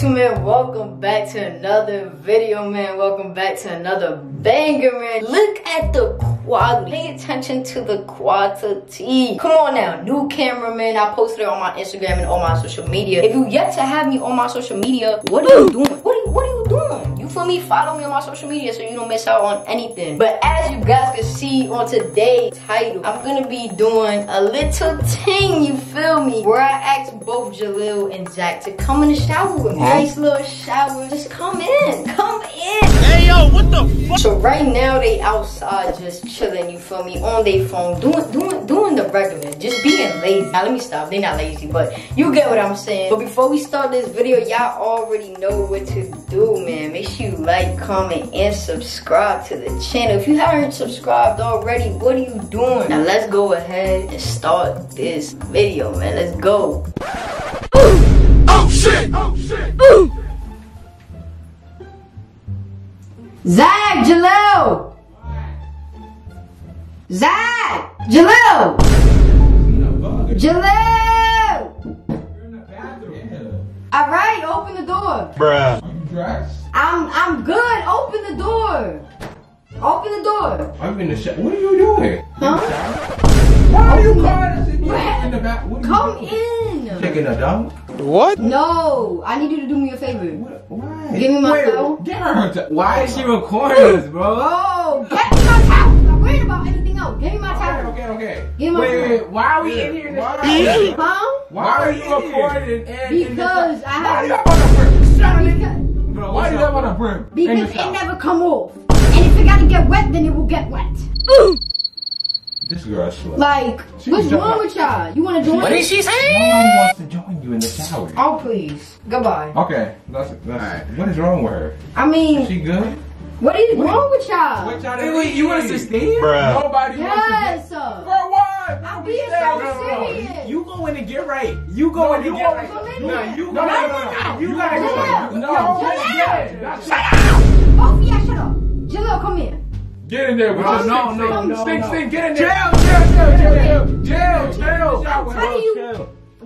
YouTube man, welcome back to another video man. Welcome back to another banger man. Look at the quality. Pay attention to the quality. Come on now, new cameraman. I posted it on my Instagram and all my social media. If you yet to have me on my social media, what are you doing? What are you, what are? You feel me? Follow me on my social media so you don't miss out on anything. But as you guys can see on today's title, I'm gonna be doing a little thing, you feel me? Where I asked both Jalil and Zach to come in the shower with me. Nice little shower. Just come in. Come in. What the fuck? So right now they outside just chilling, you feel me, on their phone, doing doing doing the regular, just being lazy. Now let me stop, they not lazy, but you get what I'm saying. But before we start this video, y'all already know what to do, man. Make sure you like, comment, and subscribe to the channel. If you haven't subscribed already, what are you doing? Now let's go ahead and start this video, man. Let's go. Oh shit! Oh shit! Zach, Jalil! Zach! Jalil! Jalil! All right, open the door. Bruh. Are you dressed? I'm I'm good. Open the door. Open the door. I'm in the shower. What are you doing? Huh? Why are you calling us in, the back? Come in. Taking a dump? What? No, I need you to do me a favor. What? Why? Give me my Wait, towel. Give her her. Why is she recording us, bro? Oh, get me my towel. I'm not worried about anything else. Give me my Okay, towel. okay, okay. Give me my Wait, wait, why are we in here? Why? Huh? Why, Why are are you you recording and in the Because I Why do you have. have on a brim? Shut up, nigga. Because, Bro, Why do you have on a brim? because it never come off. And if it gotta get wet, then it will get wet. This girl's slow. Like, She what's wrong with y'all? You wanna join? What did she say? Nobody wants to join you in the shower. Oh, please. Goodbye. Okay, that's, that's, Alright. what is wrong with her? I Is mean, she good? what is wrong with y'all? What y'all Wait, wait, you want us to stay here? Bruh. Nobody wants to Yes, For what? I'm being No, so no, no. serious. You go in and get right. You go No, in you and get right. come in No, here. you No, go no, in. no, no. You gotta go. No, Jalil. get it. That's- Both of y'all shut up. Jalil, come here. Get in there with No, the no, no, stink, no, stink, no. stink, get in there. Jail, jail, jail, jail, jail, Jail, jail, jail. How do you?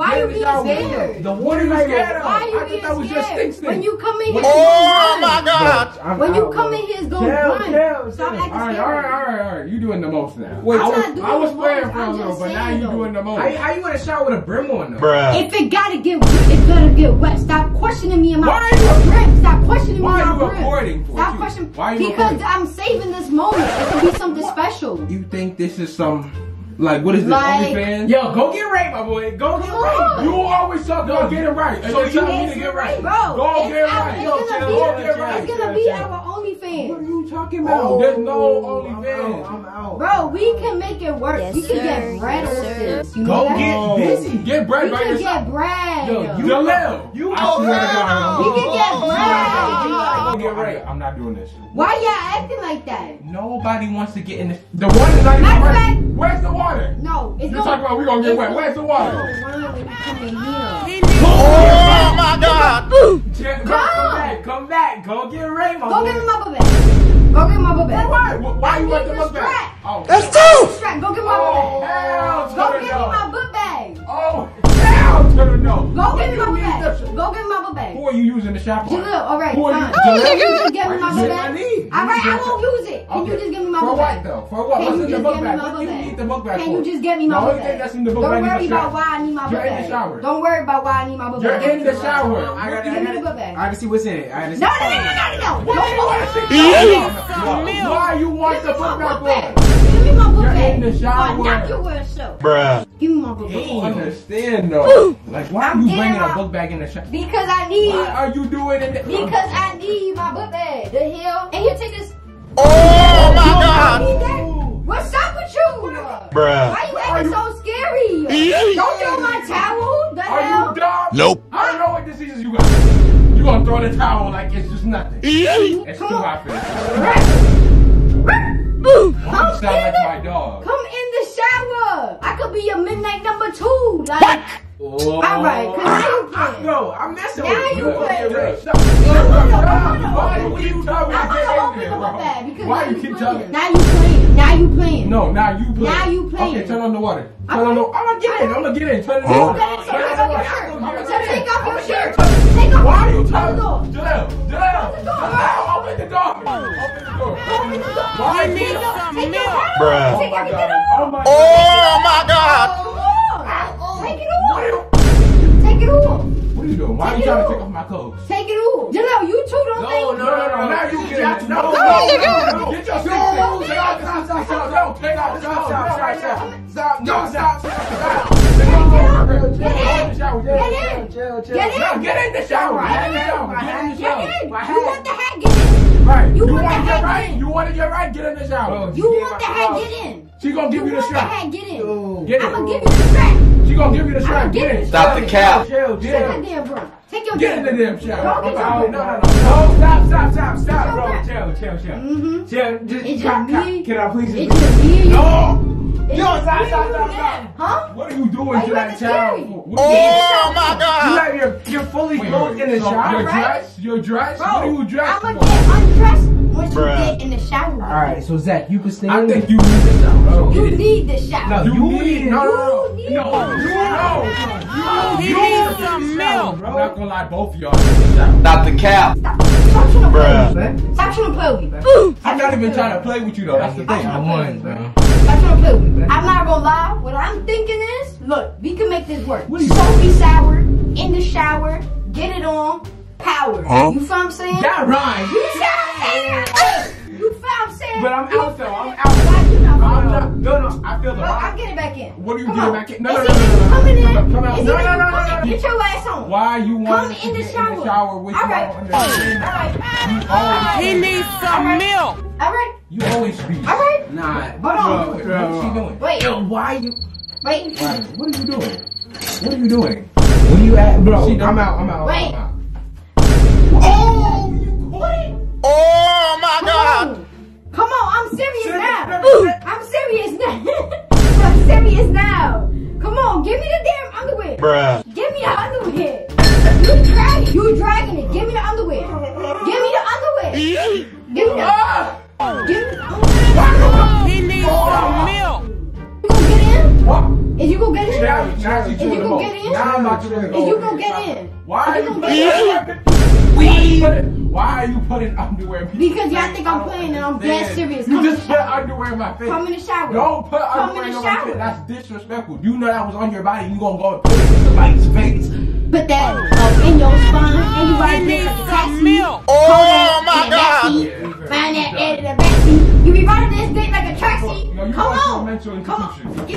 Chill. Why you Get the being shower. scared? The water you scared of? Why I you thought being that was just stink, scared? When you come in here, Oh my run. god! I'm When you come in here, it's gonna run. chill, Stop chill. acting All right, scared. all right, all right, all right. You doing the most now. Wait, I I'm was, I was playing for a I'm little, but now you doing the most. How, how you in a shower with a brim on though? Bruh. If it gotta get, it better get wet. Stop questioning me in my Why brim. Stop questioning Why me in are my you brim. recording for? Stop questioning. why are you because recording? I'm saving this moment. It could be something special. You think this is some, like, what is this, Like- OnlyFans? Yo, go get right, my boy. Go get Come right. on. You always talk about getting right. So you you tell me to get right. Bro, Go get right. Yo, gonna chill, be, go get right. it's gonna be our OnlyFans. What are you talking about? There's no OnlyFans. I'm out. Bro, we can make it work. Yes, we can sir. get bread Yes, off sir. this. You know Go that? get busy. Get bread we by can get bread. Yo, you Jalil, You I go swear to God. we can get bread. Gotta go get right. I'm not doing this. Why y'all acting like that? Nobody wants to get in this. The water's not even Matter of ready. fact- Where's the water? No, it's You gonna. talking about we gonna get wet. gonna- Where's the water? Oh, it's gonna run when you come in. Oh my god! Chill, Come back. Come back. Go get right, my Go get me my book bag. Go get my book bag. Why? Why you I want need the the book back? Oh, That's hell. two! Go get my Oh, book hell bag. to Go get me my book bag. Oh, hell to no. Go get my bag. Go get my bag. Who are you using the shop on? Jalil, all right, Who are you-. Jalil? Can you just give me my Why book you bag? I need? All right, I won't use it. Can you just give me my For book what bag? though? For what? What's in the book bag? What do you bag? need the book bag Can for? you just get me my The book only thing bag? that's in the book Don't worry about why I need my book You're in the shower. Don't worry about why I need my book You're bag. in the shower. I gotta, Give I me the book bag. I gotta see what's in it. I gotta see. No, no, no, no, no, no. What Don't you want to see? it. Why you want the book bag bag. Give me my book You're bag. in the shower. Knock your words so. Bruh. Give me my book for? bag. I don't understand though. Like why are I'm you getting bringing a book bag in the shop? Because I need. Why are you doing it? Because I need my book bag. The hell? And here, take this. Oh my I god! What's up with you? Bruh. Why are you acting so scary? Don't throw my towel. The Are hell? you dumb? Nope. I don't know what diseases you got. You gonna throw the towel like it's just nothing. It's too Come on. hot for this. Come You sound like my dog. Come in the shower. I could be your midnight number two. Like, Oh. all right, cause oh. ah, now you I, playing. bro, I'm messing Now with you Now you. play. Okay, right. Stop. Why you keep telling me I'm to get gonna open there, the bro? book because Why now you you keep playing. Now you playing. Now you playing. No, now you play. Now you playing. Okay, turn on the water. Turn Okay. on the. I'm gonna get in. I'm gonna get in. Turn it Take on. off your shirt. Turn it on. So take off your I'm shirt. gonna get in. Take Take off. Why are you Close the telling door. Jalil, Jalil, Close the door. Jalil, open the door. Open the door. Open the door. Why Take need your- some take your milk? hat off. Bruh. Take Oh my everything God. off. Oh my Oh are you doing? Why are Take you it trying to take off my clothes? Take it off. Janelle, you two don't No, think. No, no, no, no. now you get it. No, no, no, on, no, nigga. no. Get your stick. Yo, Take off the stop, stop, stop, stop. No, take off Stop, stop, stop, stop. Stop, no, stop, stop, stop. Get in. Get in. Get in. Chill, chill. Get in. No, get in the shower. Get in the shower. Get in the Get in. You want the hat? Get in. Right. You You want to get right? in. You want to get right? Get in the shower. You want the hat? Get in. She gonna give you the the strap. Get in. Get I'm gonna give you the strap. She gonna give you the strap. Get it. Stop the cap. Take chill. damn bro. Take your Get in the damn shower. Go get your no, no, no. No, stop, stop, stop, stop, bro. Chill, chill, chill. Mm-hmm. Chill, just, It's can, just me. can I please? It's just me. No. Yo, stop, stop, stop, stop. Huh? What are you doing to you that at child? Oh my god. You have your, you're fully clothed in the so shower. You're Right? dressed? You're dressed? Bro, what are you dressed I'm for? Gonna get undressed once Bruh. you get in the shower. All right, so Zach, you can stay I in think the- you need the shower. Bro. You need the shower. No, You, You need, need- no, no, no, you no, need- you know, He you needs need some the milk. shower, bro. I'm not gonna lie, both of y'all need the shower. Stop the cap. Stop, stop trying to play Bruh. with me, Man. Stop trying to play with me, bro. I'm not even trying to play with you though. That's the thing. I won, bro. Stop trying to play with me, bro. I'm not gonna lie. What I'm thinking is, look, we can make this work. What are you- Soapy shower, in the shower, get it on, power. Huh? You feel what I'm saying? That rhymes. You feel what I'm saying? You feel what I'm saying? But I'm out though. I'm out. Why you not? I'm No, not. no, no. I feel the Well, I'm getting back in. What are you Come getting on. back in? No, no, no, no, no, coming in. Come out, come out. It's No, no, no, no, no. Get your ass on. Why you Come want in the to get shower. in the shower with All you right. all All understand? right. All right. He needs some milk. All right. You always speak. All right. Nah. Hold on. What is she doing? Wait. Yo, why you? Wait. Why? What are you doing? What are you doing? What are you at, bro? I'm out. I'm out. Wait. I'm out. Come on. I'm serious Serious, now. serious. I'm serious now. I'm serious now. Come on. Give me the damn underwear. Bruh. Give me the underwear. You dragging. You dragging it. Give me the underwear. Give me the underwear. Give me the. Ah! Give me the underwear. He needs some milk. You gonna get in? What? Is you gonna get in? Now, now she's Is you the gonna get in? Now I'm about to really Is go. you over gonna get in? Why are Is you you putting? gonna Why are you putting underwear? in people's Because y'all think I'm playing and I'm dead serious. You Come in just the put underwear in my face. Come in the shower. Don't put Come underwear in the on my shower. face. That's disrespectful. You know that was on your body. You gonna go and put it in somebody's face. Put that uh, in your spine and you He ride needs this like a some taxi. milk. Oh my in the God. backseat. Find that head in the backseat. You be riding this dick like a taxi. Yo, you Come going to a on. mental Come institution. on.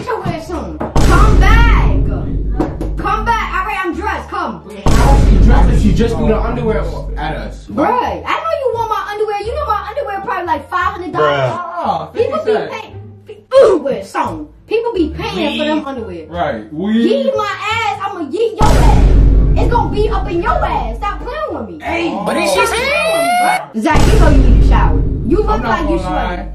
Just threw the underwear at us? Bruh, I know you want my underwear. You know my underwear probably like $500. Bruh. Ah, People be cents. paying. Underwear song. People be paying for them underwear. Right. Yeet We. my ass, I'ma yeet your ass. It's gonna be up in your ass. Stop playing with me. Hey, What is she saying? Zach, you know you need a shower. You look like you gonna lie. sweaty.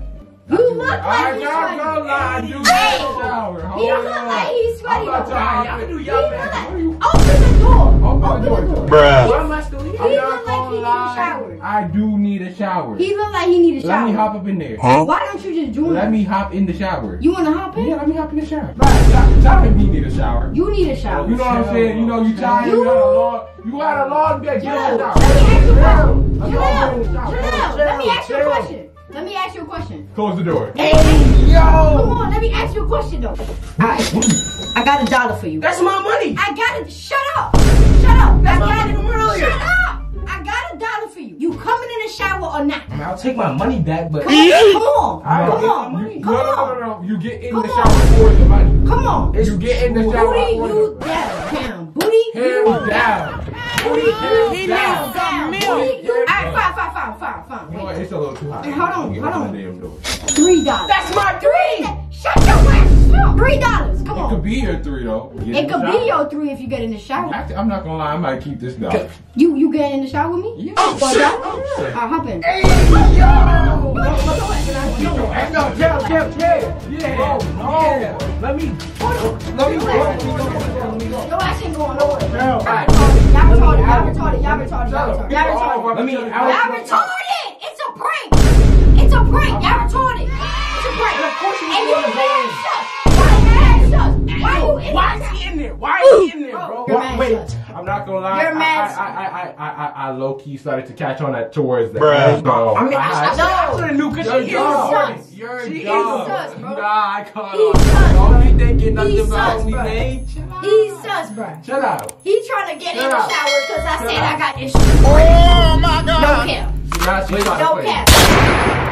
You look I'm you not gonna lie. I do need Hey. a shower. He Hold don't look on. like he's sweaty. I'm about to- though. y'all do He y'all look best. like- What are you- Open the door. Open the Open the door. door. Bruh. Why am I still here? He I'm look not like he gonna need a lie. shower. I do need a shower. He look like he need a shower. Let me hop up in there. Huh? Why don't you just join? Let me hop in the shower. You wanna hop in? Yeah, let me hop in the shower. Right, tell, tell he need a shower. You need a shower. You know what I'm saying? You know you tired. You You- had a long. You had a long day. Get Janelle, in the let me ask you a question. Janelle, going in the shower. Janelle, let me ask you a question. Let me ask you a question. Close the door. Hey, yo! Come on, let me ask you a question though. Alright, I got a dollar for you. That's my money. I got it. Shut up. Shut up. I got it. earlier. Shut up. I got a dollar for you. You coming in the shower or not? I mean, I'll take my money back, but Come on. Come on. Alright, Come you- on. you- Come no, no, no, no, no. You get in Come the on. shower for the money. Come on. You get in the shower Booty, for you the down. Down. Booty, Him you down. Booty, you He down. needs some milk. Booty, you. Alright, fine, fine, fine, fine, fine. You know what? It's a little too hot. Hey, hold on, hold on. damn door. Three dollars. that's my Three. Shut your ass up. Three dollars. Come on. It could be your three though. Get It could be your three if you get in the shower. I'm not gonna lie. I might keep this dollar. You you get in the shower with me? Yeah. Oh, oh, For a shit. Oh, shit. Alright, hop in. Hey, no, chill, chill, chill. Yeah. No. Let me. Let me go. Your ass ain't going nowhere. Chill. Alright, Y'all retarded, y'all Shut. Y'all retarded. Let me. Y'all retarded. It's a prank. It's a prank. Y'all retarded. It's a prank. And of course you and you embarrassed us. Why are you Why is in there? Why you in there, bro? Wait, I'm not gonna lie. You're mad. I, I, I, I, I, low key started to catch on that towards that. Bro, I mean, I, I, I should have because she is. You're a dog. Nah, I caught on. Don't be thinking nothing about me, man. He's sus, bro. Chill out. He trying to get Shut in up. the shower because I Shut said up. I got issues. Oh my god. No cap. No cap.